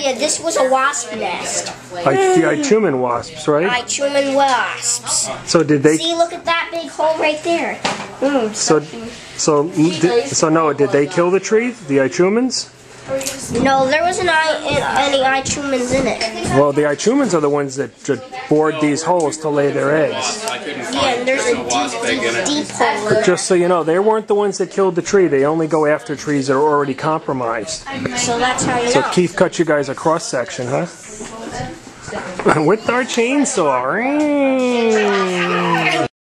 Yeah, this was a wasp nest. I, the Ichneumon wasps, right? Ichneumon wasps. So did they? See, look at that big hole right there. Mm, So, so, did, so Noah, did they kill the tree? The Ichneumons? No, there wasn't any Ichneumons in it. Well, the Ichneumons are the ones that, bored these holes to lay their eggs. Yeah, and there's a deep, deep hole. Just so you know, they weren't the ones that killed the tree. They only go after trees that are already compromised. So that's how you So know. Keith cut you guys a cross section, huh? With our chainsaw.